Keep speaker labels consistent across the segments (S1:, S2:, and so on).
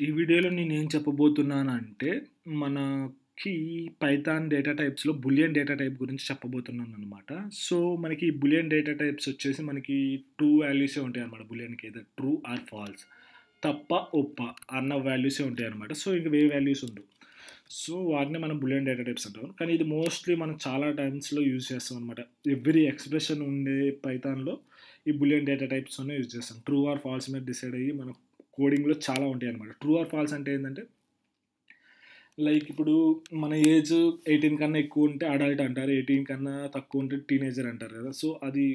S1: ఈ వీడియోలో ఏం చెప్పబోతున్నానంటే, మనకి పైథాన్ డేటా టైప్స్‌లో బులియన్ డేటా టైప్ గురించి చెప్పబోతున్నాను అనమాట సో, మనకి బులియన్ డేటా టైప్స్ వచ్చేసి మనకి టూ వాల్యూసే ఉంటాయనమాట బులియన్కి ఎయిదర్ ట్రూ ఆర్ ఫాల్స్. తప్ప, ఒప్ప అన్న వాల్యూసే ఉంటాయనమాట. సో, ఇంక వే వాల్యూస్ ఉండవు. సో, వాటిని మనం బులియన్ డేటా టైప్స్ అంటాం. కానీ ఇది మోస్ట్‌లీ మనం చాలా టైమ్స్‌లో యూజ్ చేస్తామనమాట. ఎవ్రీ ఎక్స్‌ప్రెషన్ ఉండే పైథాన్‌లో ఈ బులియన్ డేటా టైప్స్లోనే యూజ్ చేస్తాం. ట్రూ ఆర్ ఫాల్స్ మీద డిసైడ్ అయ్యి మనం కోడింగ్‌లో చాలా ఉంటాయనమాట. ట్రూ ఆర్ ఫాల్స్ అంటే ఏంటంటే లైక్ ఇప్పుడు మన ఏజ్ 18 కన్నా ఎక్కువ ఉంటే అడల్ట్ అంటారు. 18 కన్నా తక్కువ ఉంటే టీనేజర్ అంటారు కదా! సో, అది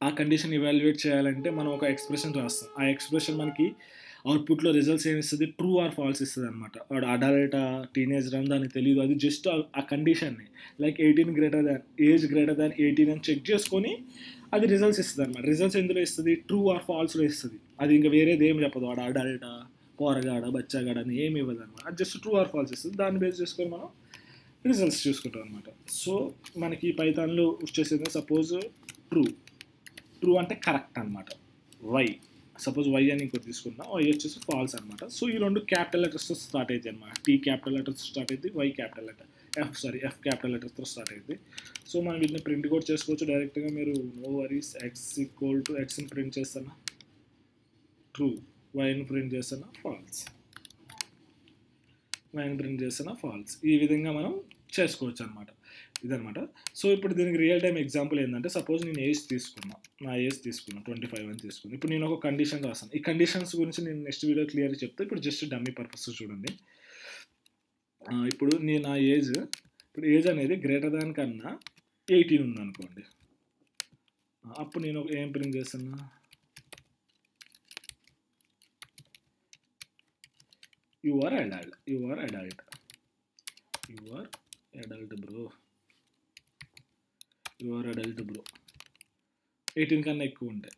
S1: ఆ కండిషన్ ఇవాల్యుయేట్ చేయాలంటే మనం ఒక ఎక్స్‌ప్రెషన్ రాస్తాం. ఆ ఎక్స్‌ప్రెషన్ మనకి అవుట్‌పుట్‌లో రిజల్ట్స్ ఏమిస్తది? ట్రూ ఆర్ ఫాల్స్ ఇస్తుంది అనమాట వాడు అడల్టా? టీనేజర్ అని దానికి తెలియదు అది జస్ట్ ఆ ఆ కండిషన్‌ని like 18 greater than age greater than 18 అని చెక్ చేసుకొని అది రిజల్ట్స్ ఇస్తుంది అనమాట రిజల్ట్స్ ఎందులో ఇస్తుంది ట్రూ ఆర్ ఫాల్స్‌లో ఇస్తుంది అది ఇంకా వేరేది ఏం చెప్పదు. వాడు అడల్టా? పోరగాడ బచ్చగాడ అని ఏమి ఇవ్వదనమాట. అది జస్ట్ ట్రూ ఆర్ ఫాల్స్ ఇస్తుంది దాన్ని బేస్ చేసుకొని మనం రిజల్ట్స్ చూసుకుంటాం అనమాట. సో, మనకి పైథాన్‌లో వచ్చేసేది సపోజ్ ట్రూ. ట్రూ అంటే కరెక్ట్ అనమాట. వై సపోజ్ వై అని ఇంకోటి తీసుకున్నాం వై వచ్చేసి ఫాల్స్ అనమాట. సో, ఈ రెండు క్యాపిటల్ లెటర్స్‌తో స్టార్ట్ అయితాయనమాట. టీ క్యాపిటల్ లెటర్స్ స్టార్ట్ అవుతుంది Y capital letter F sorry F capital లెటర్స్‌తో start అయింది సో, మనం వీటిని ప్రింట్ కూడా చేసుకోవచ్చు. డైరెక్ట్‌గా మీరు no worries x equal to ఎక్స్‌ని print చేస్తానా? ట్రూ. వైని ప్రింట్ చేస్తానా? ఫాల్స్. వైని ప్రింట్ చేస్తానా? ఫాల్స్. ఈ విధంగా మనం చేసుకోవచ్చు అనమాట ఇదనమాట. సో, ఇప్పుడు దీనికి రియల్ టైమ్ ఎగ్జాంపుల్ ఏంటంటే సపోజ్ నేను ఏజ్ తీసుకున్నా. నా ఏజ్ తీసుకున్నా. 25 అని తీసుకున్నా. ఇప్పుడు నేను ఒక కండిషన్ రాస్తాను ఈ కండిషన్స్ గురించి నేను నెక్స్ట్ వీడియో క్లియర్‌గా చెప్తే ఇప్పుడు జస్ట్ డమ్మీ పర్పస్ చూడండి. ఇప్పుడు నేను నా ఏజ్ ఇప్పుడు ఏజ్ అనేది గ్రేటర్ దాన్ కన్నా 18 ఉందనుకోండి. అప్పుడు నేను ఏం ప్రింట్ చేస్తున్నా? You are adult. You are adult. You are adult bro. You are adult bro. 18 కన్నా ఎక్కువ ఉంటాయి.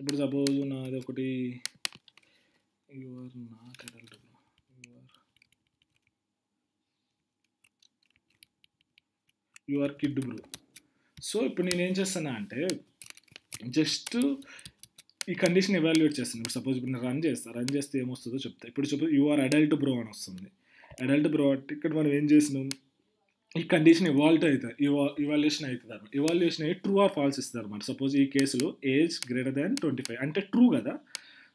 S1: ఇప్పుడు సపోజ్ నాది ఒకటి you are not adult bro. You are your are kid bro. So, ఇప్పుడు నేనేం చేస్తానా అంటే జస్ట్ ఈ కండిషన్ ఎవాల్యుయేట్ చేస్తాను. ఇప్పుడు సపోజ్ ఇప్పుడు నేను రన్ చేస్తా. రన్ చేస్తే ఏమొస్తుందో చెప్తా. ఇప్పుడు చెప్పు యు ఆర్ అడల్ట్ బ్రో అని వస్తుంది. అడల్ట్ బ్రో అంటే ఇక్కడ మనం ఏం చేసినాం? ఈ కండిషన్ ఇవాల్వ్ అవుతుంది ఇవా ఇవాల్యుయేషన్ అనమాట ఇవాల్యుయేషన్ అయ్యి ట్రూ ఆర్ ఫాల్స్ ఇస్తదనమాట. సపోజ్ ఈ కేసులో ఏజ్ గ్రేటర్ దాన్ 25 అంటే ట్రూ కదా!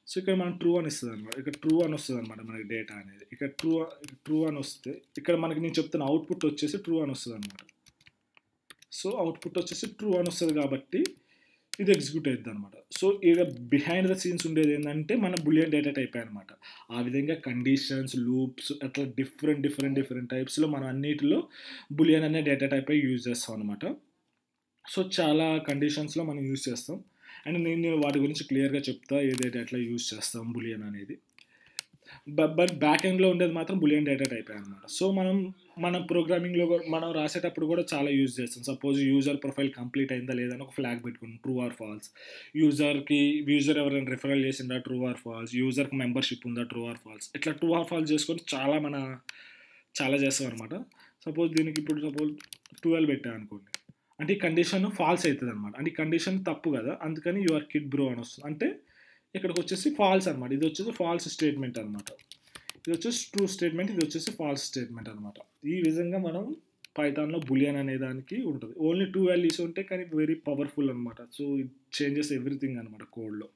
S1: సో, ఇక్కడ మనం ట్రూ అని ఇస్తుంది అనమాట ఇక్కడ ట్రూ అని వస్తుంది అనమాట మనకి డేటా అనేది. ఇక్కడ ట్రూ ట్రూ అని వస్తే ఇక్కడ మనకి నేను చెప్తున్న అవుట్‌పుట్ వచ్చేసి ట్రూ అని అనమాట సో, అవుట్‌పుట్ వచ్చేసి ట్రూ అని వస్తుంది కాబట్టి ఇది ఎగ్జిక్యూట్ అయిద్దనమాట. సో, ఈడ బిహైండ్ ద సీన్స్ ఉండేది ఏంటంటే మన బులియన్ డేటా టైప్ అనమాట. ఆ విధంగా కండిషన్స్, లూప్స్ అట్లా డిఫరెంట్, డిఫరెంట్, డిఫరెంట్ టైప్స్‌లో మనం అన్నిటిలో బులియన్ అనే డేటా టైప్ యూజ్ చేస్తాం అనమాట. సో, చాలా కండిషన్స్‌లో మనం యూజ్ చేస్తాం. అండ్ నేను నేను వాటి గురించి క్లియర్‌గా చెప్తా. ఏదైతే ఎట్లా యూజ్ చేస్తాం బులియన్ అనేది. బట్ బట్ బ్యాక్ ఎండ్‌లో ఉండేది మాత్రం బులియన్ డేటా టైప్ అనమాట. సో, మనం మన ప్రోగ్రామింగ్‌లో మనం రాసేటప్పుడు కూడా చాలా యూజ్ చేస్తాం. సపోజ్ యూజర్ ప్రొఫైల్ కంప్లీట్ అయిందా లేదని ఒక ఫ్లాగ్ పెట్టుకుంటాం. True or false. యూజర్‌కి యూజర్ ఎవరైనా రిఫరల్ చేసిండా? True or false. యూజర్‌కి మెంబర్‌షిప్ ఉందా? True or false. ఇట్లా ట్రూ ఆర్ ఫాల్స్ చేసుకొని చాలా మన చాలా చేస్తాం అనమాట సపోజ్ దీనికి ఇప్పుడు సపోజ్ 12 పెట్టా అనుకోండి. అంటే ఈ కండిషన్ ఫాల్స్ అవుతుంది అనమాట అంటే ఈ కండిషన్ తప్పు కదా! అందుకని యువర్ ఆర్ కిడ్ బ్రో అని వస్తుంది. అంటే ఇక్కడికొచ్చేసి ఫాల్స్ అనమాట. ఇది వచ్చేసి ఫాల్స్ స్టేట్మెంట్ అనమాట. ఇది వచ్చేసి ట్రూ స్టేట్మెంట్. ఇది వచ్చేసి ఫాల్స్ స్టేట్మెంట్ అనమాట. ఈ విధంగా మనం పైథాన్‌లో బులియన్ అనే దానికి ఉంటుంది ఓన్లీ టూ వాల్యూస్ ఉంటాయి. కానీ వెరీ పవర్‌ఫుల్ అనమాట. సో, ఇట్ చేంజెస్ ఎవ్రీథింగ్ అనమాట కోడ్‌లో.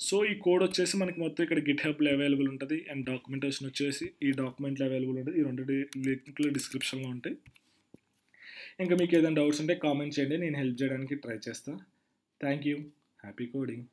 S1: సో, ఈ కోడ్ వచ్చేసి మనకి మొత్తం ఇక్కడ గిట్ హబ్‌లో అవైలబుల్ ఉంటుంది అండ్ డాక్యుమెంటేషన్ వచ్చేసి ఈ డాక్యుమెంట్‌లో అవైలబుల్ ఉంటుంది ఈ రెండు లింక్‌లు డిస్క్రిప్షన్‌లో ఉంటాయి. ఇంకా మీకు ఏదైనా డౌట్స్ ఉంటే కామెంట్ చేయండి. నేను హెల్ప్ చేయడానికి ట్రై చేస్తాను థ్యాంక్ యూ. Happy coding.